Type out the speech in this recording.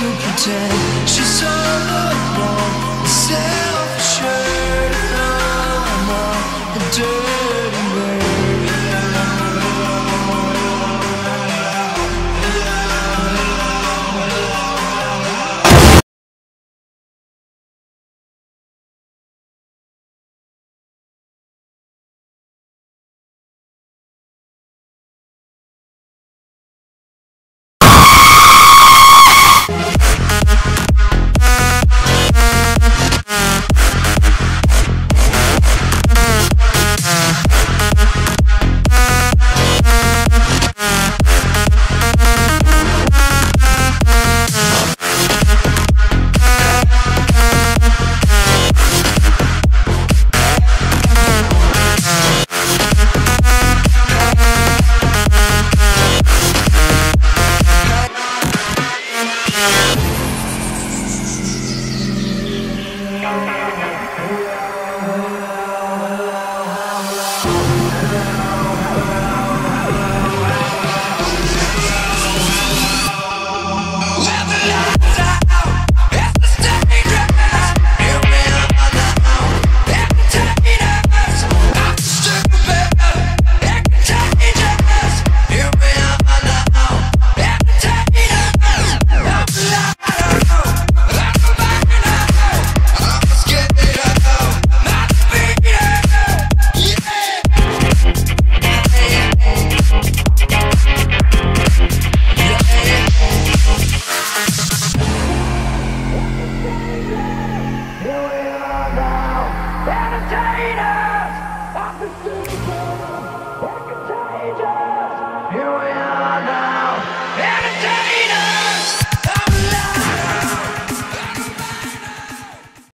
pretend she's on born, the same. Entertain us!